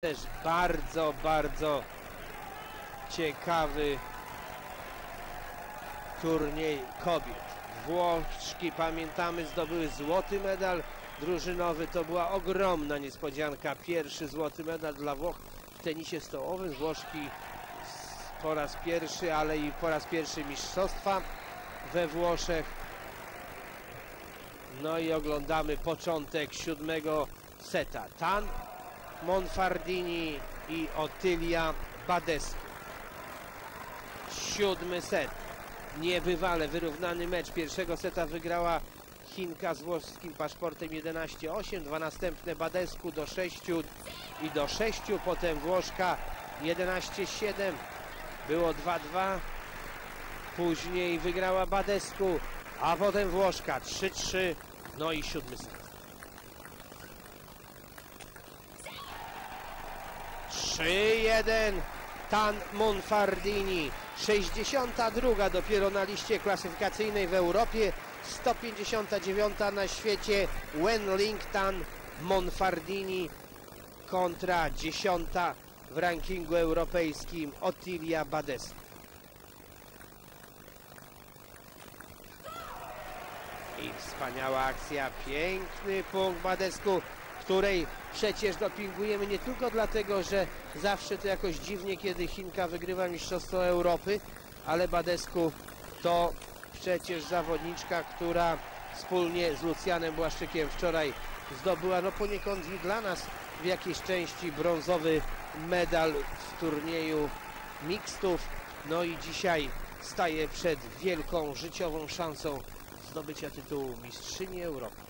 Też bardzo, bardzo ciekawy turniej kobiet. Włoszki, pamiętamy, zdobyły złoty medal drużynowy. To była ogromna niespodzianka. Pierwszy złoty medal dla Włoch w tenisie stołowym. Włoszki po raz pierwszy, ale i po raz pierwszy mistrzostwa we Włoszech. No i oglądamy początek siódmego seta. Tan Monfardini i Otylia Badescu. Siódmy set. Niebywale wyrównany mecz. Pierwszego seta wygrała Chinka z włoskim paszportem 11-8. Dwa następne Badescu do 6 i do 6. Potem Włoszka 11-7. Było 2-2. Później wygrała Badescu, a potem Włoszka 3-3. No i siódmy set. 3-1 Tan Monfardini. 62 dopiero na liście klasyfikacyjnej w Europie. 159 na świecie. Wen Ling Tan Monfardini kontra 10 w rankingu europejskim Otilia Badescu I wspaniała akcja, piękny punkt Badescu, której przecież dopingujemy nie tylko dlatego, że zawsze to jakoś dziwnie, kiedy Chinka wygrywa Mistrzostwo Europy, ale Badescu to przecież zawodniczka, która wspólnie z Lucjanem Błaszczykiem wczoraj zdobyła no poniekąd i dla nas w jakiejś części brązowy medal w turnieju mixtów. No i dzisiaj staje przed wielką życiową szansą zdobycia tytułu mistrzyni Europy.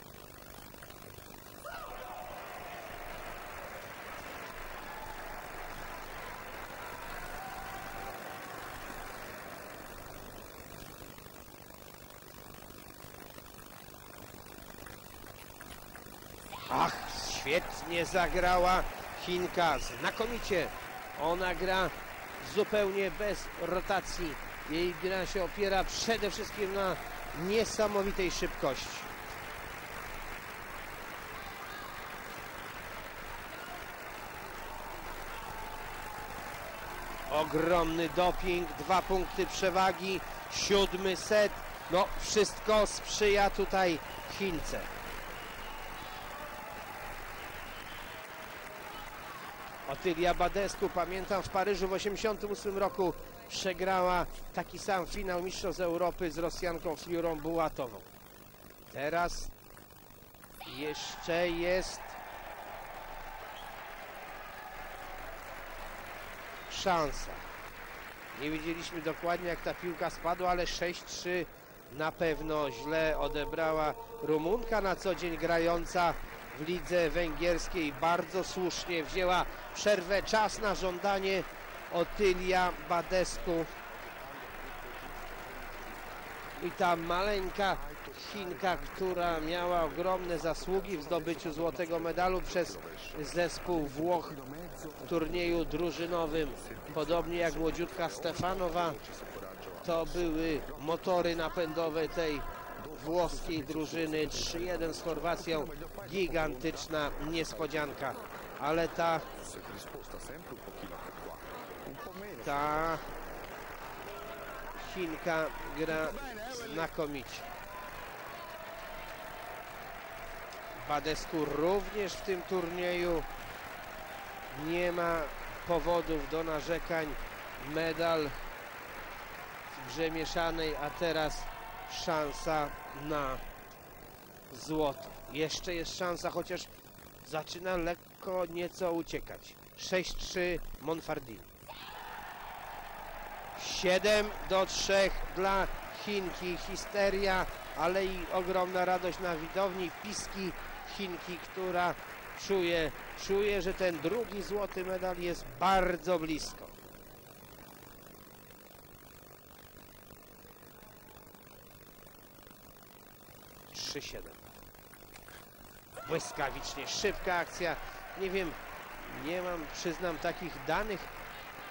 Ach, świetnie zagrała Chinka, znakomicie. Ona gra zupełnie bez rotacji. Jej gra się opiera przede wszystkim na niesamowitej szybkości. Ogromny doping, dwa punkty przewagi, siódmy set. No, wszystko sprzyja tutaj Chince. Otylia Badescu, pamiętam w Paryżu w 1988 roku przegrała taki sam finał Mistrzostw Europy z Rosjanką Fliurą Bułatową. Teraz jeszcze jest szansa. Nie wiedzieliśmy dokładnie jak ta piłka spadła, ale 6-3 na pewno źle odebrała Rumunka na co dzień grająca w lidze węgierskiej. Bardzo słusznie wzięła przerwę, czas na żądanie Otylia Badescu. I ta maleńka Chinka, która miała ogromne zasługi w zdobyciu złotego medalu przez zespół Włoch w turnieju drużynowym. Podobnie jak młodziutka Stefanowa, to były motory napędowe tej włoskiej drużyny 3-1 z Chorwacją. Gigantyczna niespodzianka. Ale ta ta Chinka gra znakomicie. Badescu również w tym turnieju. Nie ma powodów do narzekań. Medal w grze mieszanej a teraz szansa na złoto. Jeszcze jest szansa, chociaż zaczyna lekko nieco uciekać. 6-3 Monfardini. 7 do 3 dla Chinki. Histeria, ale i ogromna radość na widowni. Piski Chinki, która czuje, czuje, że ten drugi złoty medal jest bardzo blisko. Trzy siedem. Błyskawicznie szybka akcja. Nie wiem, nie mam, przyznam, takich danych,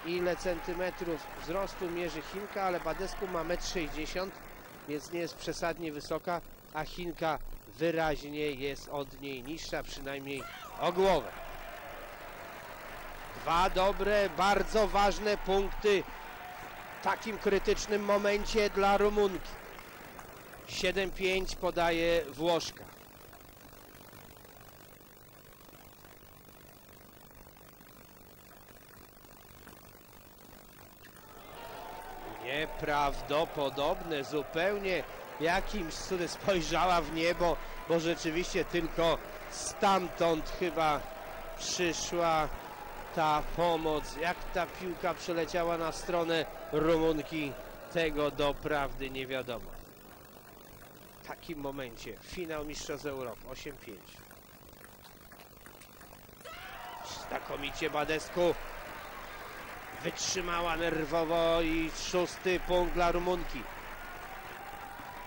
ile centymetrów wzrostu mierzy Chinka, ale Badescu ma 1,60 m, więc nie jest przesadnie wysoka, a Chinka wyraźnie jest od niej niższa, przynajmniej o głowę. Dwa dobre, bardzo ważne punkty w takim krytycznym momencie dla Rumunki. 7-5 podaje Włoszka. Nieprawdopodobne zupełnie jakimś cudem spojrzała w niebo, bo rzeczywiście tylko stamtąd chyba przyszła ta pomoc. Jak ta piłka przeleciała na stronę Rumunki, tego doprawdy nie wiadomo. Takim momencie finał Mistrzostw Europy 8-5. Znakomicie Badesku wytrzymała nerwowo i szósty punkt dla Rumunki.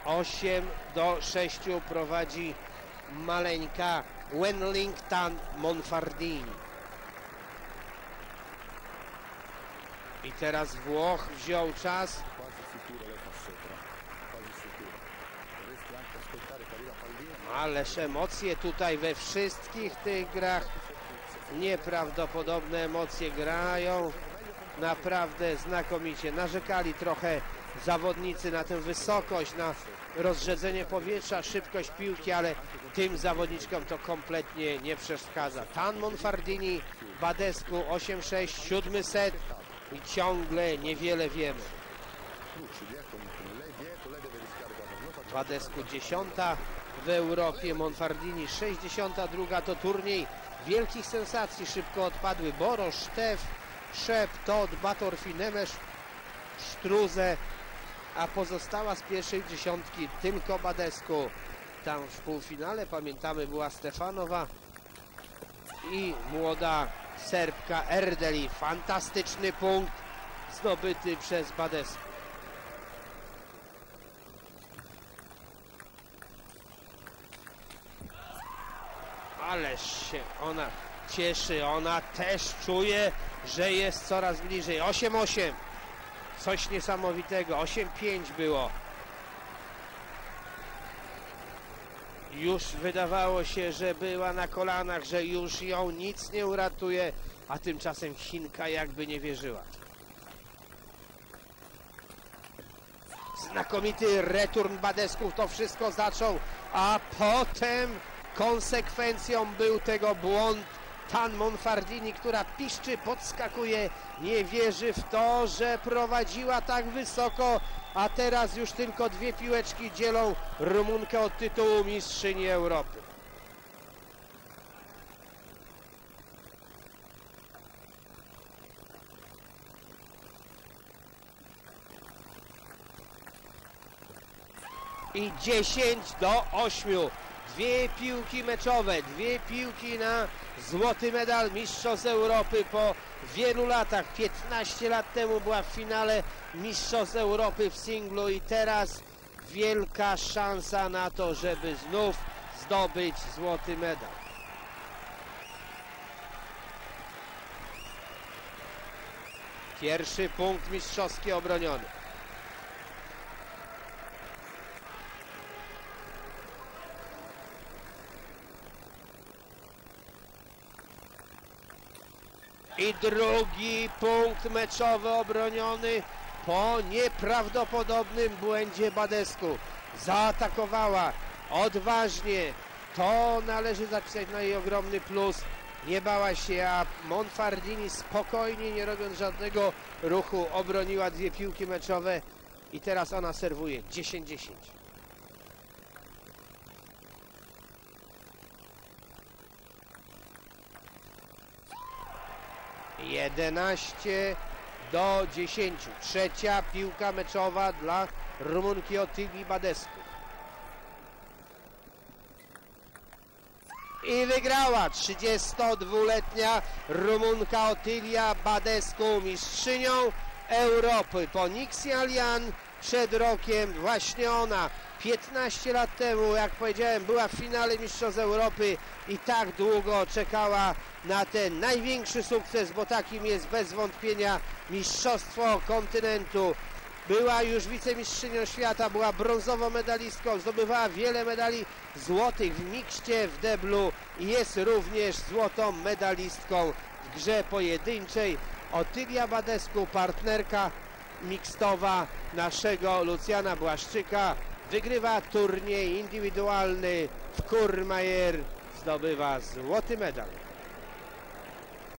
8 do 6 prowadzi maleńka Wenlington Monfardini. I teraz Włoch wziął czas. Ależ emocje tutaj we wszystkich tych grach. Nieprawdopodobne emocje grają. Naprawdę znakomicie. Narzekali trochę zawodnicy na tę wysokość, na rozrzedzenie powietrza, szybkość piłki, ale tym zawodniczkom to kompletnie nie przeszkadza. Tan Monfardini, Badescu 8-6, siódmy set i ciągle niewiele wiemy. Badescu 10 w Europie, Monfardini 62 to turniej wielkich sensacji. Szybko odpadły Borosz, Sztef, Szep, Todd, Batorfi, Nemesz, Struze, a pozostała z pierwszej dziesiątki tylko Badescu. Tam w półfinale, pamiętamy, była Stefanowa i młoda Serbka Erdeli. Fantastyczny punkt zdobyty przez Badescu. Ależ się ona cieszy, ona też czuje, że jest coraz bliżej. 8-8. Coś niesamowitego. 8-5 było. Już wydawało się, że była na kolanach, że już ją nic nie uratuje, a tymczasem Chinka jakby nie wierzyła. Znakomity return Badesków to wszystko zaczął, a potem konsekwencją był tego błąd Tan Monfardini, która piszczy, podskakuje, nie wierzy w to, że prowadziła tak wysoko, a teraz już tylko dwie piłeczki dzielą Rumunkę od tytułu mistrzyni Europy. i 10 do 8. Dwie piłki meczowe, dwie piłki na złoty medal Mistrzostw Europy po wielu latach. 15 lat temu była w finale Mistrzostw Europy w singlu i teraz wielka szansa na to, żeby znów zdobyć złoty medal. Pierwszy punkt mistrzowski obroniony. I drugi punkt meczowy obroniony po nieprawdopodobnym błędzie Badesku. Zaatakowała odważnie. To należy zapisać na jej ogromny plus. Nie bała się, a Monfardini spokojnie, nie robiąc żadnego ruchu, obroniła dwie piłki meczowe i teraz ona serwuje 10-10. Jedenaście do 10. Trzecia piłka meczowa dla Rumunki Otigi Badescu. I wygrała 32-letnia Rumunka Otylia Badescu, mistrzynią Europy. Po Nixie Alian przed rokiem właśnie ona 15 lat temu, jak powiedziałem, była w finale Mistrzostw Europy i tak długo czekała na ten największy sukces, bo takim jest bez wątpienia Mistrzostwo Kontynentu. Była już wicemistrzynią świata, była brązową medalistką, zdobywała wiele medali złotych w mikście, w deblu i jest również złotą medalistką w grze pojedynczej. Otylia Badescu, partnerka mikstowa naszego Lucjana Błaszczyka, wygrywa turniej indywidualny w Kurmajer, zdobywa złoty medal.